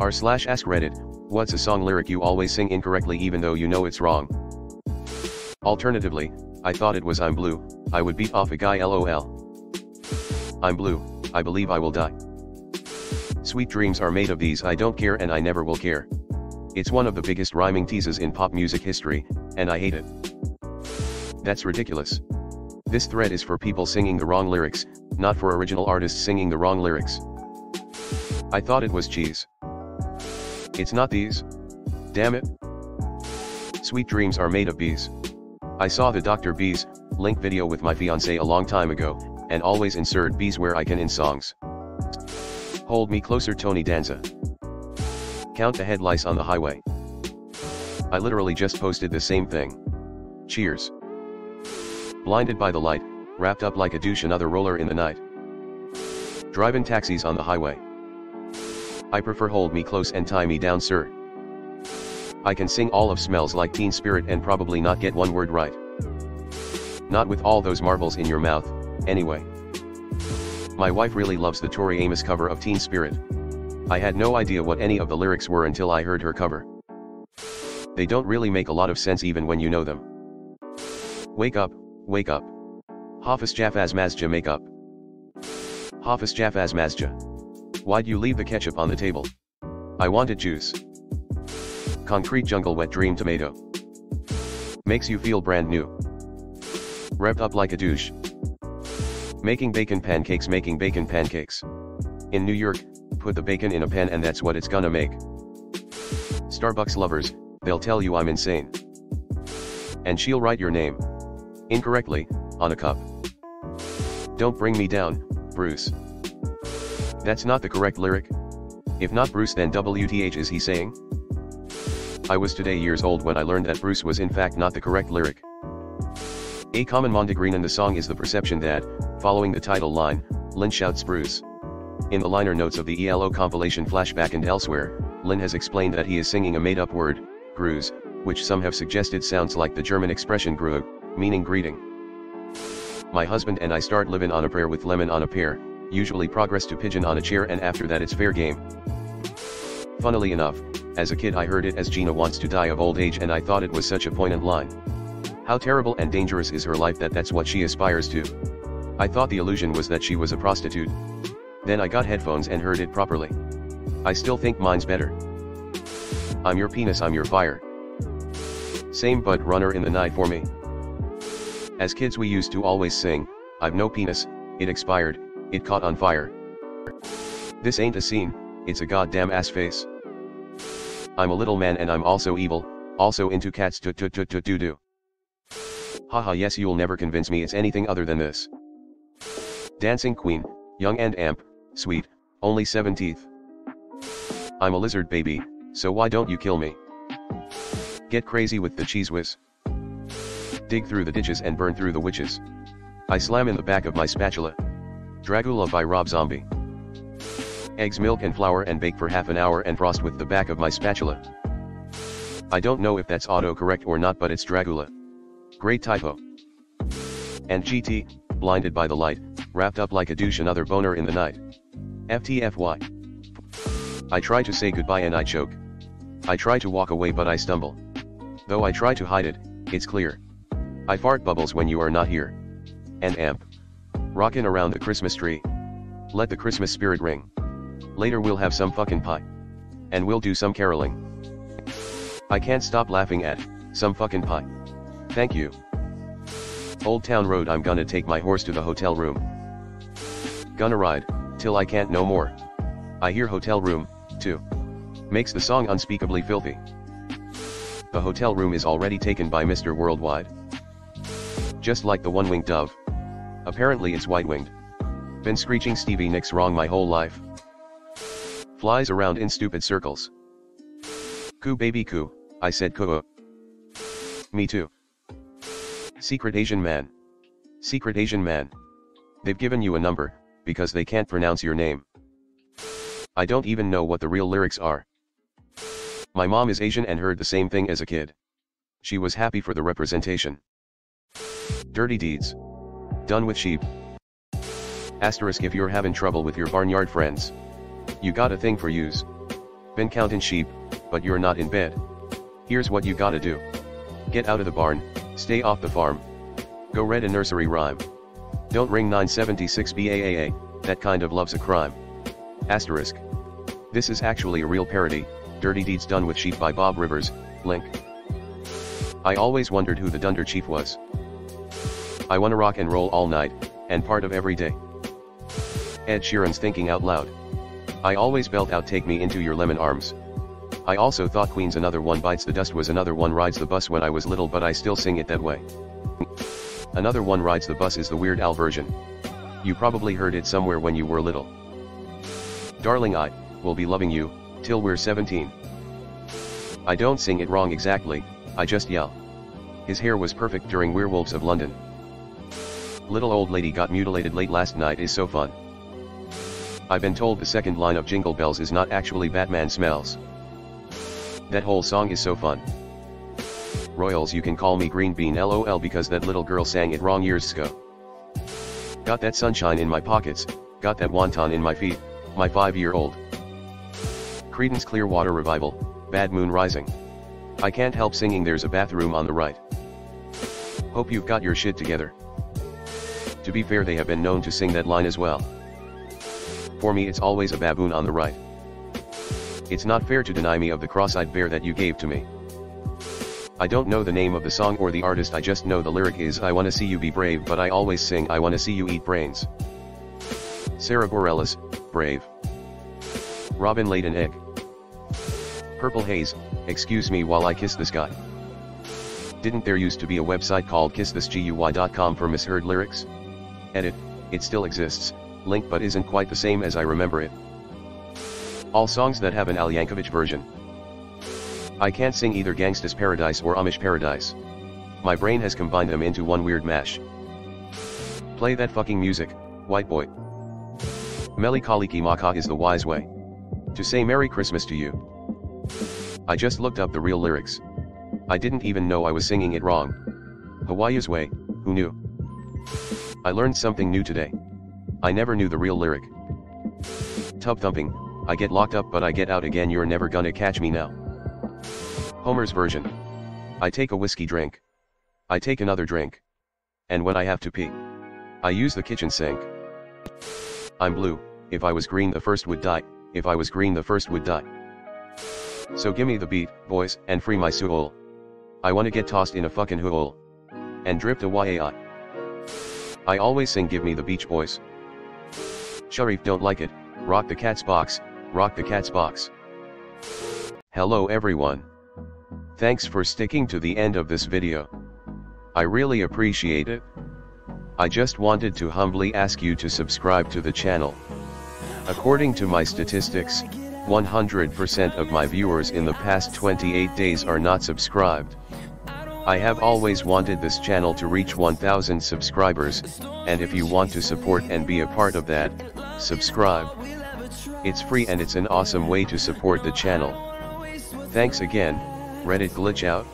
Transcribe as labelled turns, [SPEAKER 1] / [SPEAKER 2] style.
[SPEAKER 1] R slash ask Reddit, what's a song lyric you always sing incorrectly even though you know it's wrong? Alternatively, I thought it was I'm blue, I would beat off a guy lol. I'm blue, I believe I will die. Sweet dreams are made of these I don't care and I never will care. It's one of the biggest rhyming teases in pop music history, and I hate it. That's ridiculous. This thread is for people singing the wrong lyrics, not for original artists singing the wrong lyrics. I thought it was cheese. It's not these. Damn it. Sweet dreams are made of bees. I saw the Dr. Bees link video with my fiance a long time ago, and always insert bees where I can in songs. Hold me closer Tony Danza. Count the head lice on the highway. I literally just posted the same thing. Cheers. Blinded by the light, wrapped up like a douche another roller in the night. Driving taxis on the highway. I prefer hold me close and tie me down sir. I can sing all of smells like teen spirit and probably not get one word right. Not with all those marbles in your mouth, anyway. My wife really loves the Tori Amos cover of Teen Spirit. I had no idea what any of the lyrics were until I heard her cover. They don't really make a lot of sense even when you know them. Wake up, wake up. Hafiz Jafaz Masja make up. Hafiz Jafaz Masja. Why'd you leave the ketchup on the table? I wanted juice. Concrete jungle wet dream tomato. Makes you feel brand new. Revved up like a douche. Making bacon pancakes making bacon pancakes. In New York, put the bacon in a pan and that's what it's gonna make. Starbucks lovers, they'll tell you I'm insane. And she'll write your name. Incorrectly, on a cup. Don't bring me down, Bruce. That's not the correct lyric. If not Bruce then WTH is he saying? I was today years old when I learned that Bruce was in fact not the correct lyric. A common mondegreen in the song is the perception that, following the title line, Lynne shouts Bruce. In the liner notes of the ELO compilation Flashback and elsewhere, Lynne has explained that he is singing a made-up word, Gruß, which some have suggested sounds like the German expression Grüß, meaning greeting. My husband and I start living on a prayer with lemon on a pear, usually progress to pigeon on a chair and after that it's fair game. Funnily enough, as a kid I heard it as Gina wants to die of old age and I thought it was such a poignant line. How terrible and dangerous is her life that that's what she aspires to. I thought the illusion was that she was a prostitute. Then I got headphones and heard it properly. I still think mine's better. I'm your penis I'm your fire. Same but runner in the night for me. As kids we used to always sing, I've no penis, it expired, it caught on fire. This ain't a scene, it's a goddamn ass face. I'm a little man and I'm also evil, also into cats tut tut tut tut doo doo. Haha yes you'll never convince me it's anything other than this. Dancing Queen, young and amp, sweet, only 7 teeth. I'm a lizard baby, so why don't you kill me? Get crazy with the cheese whiz. Dig through the ditches and burn through the witches. I slam in the back of my spatula. Dragula by Rob Zombie. Eggs milk and flour and bake for half an hour and frost with the back of my spatula. I don't know if that's autocorrect or not but it's Dragula. Great typo. And GT, blinded by the light, wrapped up like a douche another boner in the night. FTFY. I try to say goodbye and I choke. I try to walk away but I stumble. Though I try to hide it, it's clear. I fart bubbles when you are not here. And amp. Rockin' around the Christmas tree. Let the Christmas spirit ring. Later we'll have some fucking pie. And we'll do some caroling. I can't stop laughing at, some fucking pie. Thank you. Old Town Road I'm gonna take my horse to the hotel room. Gonna ride, till I can't no more. I hear hotel room, too. Makes the song unspeakably filthy. The hotel room is already taken by Mr. Worldwide. Just like the one-winged dove. Apparently it's white-winged. Been screeching Stevie Nicks wrong my whole life. Flies around in stupid circles. Coo baby coo, I said coo. Uh. Me too. Secret Asian man. Secret Asian man. They've given you a number, because they can't pronounce your name. I don't even know what the real lyrics are. My mom is Asian and heard the same thing as a kid. She was happy for the representation. Dirty deeds. Done with sheep. Asterisk if you're having trouble with your barnyard friends. You got a thing for use. Been counting sheep, but you're not in bed. Here's what you gotta do. Get out of the barn, stay off the farm. Go read a nursery rhyme. Don't ring 976 BAAA, that kind of love's a crime. Asterisk. This is actually a real parody, Dirty Deeds Done with Sheep by Bob Rivers, link. I always wondered who the Dunder Chief was. I wanna rock and roll all night, and part of every day. Ed Sheeran's thinking out loud. I always belt out Take Me Into Your Lemon Arms. I also thought Queen's Another One Bites the Dust was Another One Rides the Bus when I was little but I still sing it that way. Another One Rides the Bus is the Weird Al version. You probably heard it somewhere when you were little. Darling I, will be loving you, till we're 17. I don't sing it wrong exactly, I just yell. His hair was perfect during Werewolves of London. Little old lady got mutilated late last night is so fun. I've been told the second line of Jingle Bells is not actually Batman smells. That whole song is so fun. Royals you can call me Green Bean lol because that little girl sang it wrong years ago. Got that sunshine in my pockets, got that wonton in my feet, my 5 year old. Creedence Clearwater Revival, Bad Moon Rising. I can't help singing There's a Bathroom on the Right. Hope you've got your shit together. To be fair they have been known to sing that line as well. For me it's always a baboon on the right. It's not fair to deny me of the cross-eyed bear that you gave to me. I don't know the name of the song or the artist I just know the lyric is I wanna see you be brave but I always sing I wanna see you eat brains. Sara Bareilles, Brave. Robin laid an egg. Purple Haze, excuse me while I kiss this guy. Didn't there used to be a website called kissthisguy.com for misheard lyrics? Edit, it still exists, link but isn't quite the same as I remember it. All songs that have an Al Yankovic version. I can't sing either Gangsta's Paradise or Amish Paradise. My brain has combined them into one weird mash. Play that fucking music, white boy. Mele Kalikimaka is the wise way. To say Merry Christmas to you. I just looked up the real lyrics. I didn't even know I was singing it wrong. Hawaii's way, who knew? I learned something new today. I never knew the real lyric. Tub thumping, I get locked up but I get out again you're never gonna catch me now. Homer's version. I take a whiskey drink. I take another drink. And when I have to pee. I use the kitchen sink. I'm blue, if I was green the first would die, if I was green the first would die. So gimme the beat, boys, and free my soul. I wanna get tossed in a fucking hole. And dripped a YAI. I always sing Give Me the Beach Boys. Sharif don't like it, rock the cat's box, rock the cat's box. Hello everyone. Thanks for sticking to the end of this video. I really appreciate it. I just wanted to humbly ask you to subscribe to the channel. According to my statistics, 100% of my viewers in the past 28 days are not subscribed. I have always wanted this channel to reach 1000 subscribers, and if you want to support and be a part of that, subscribe. It's free and it's an awesome way to support the channel. Thanks again, Reddit glitch out.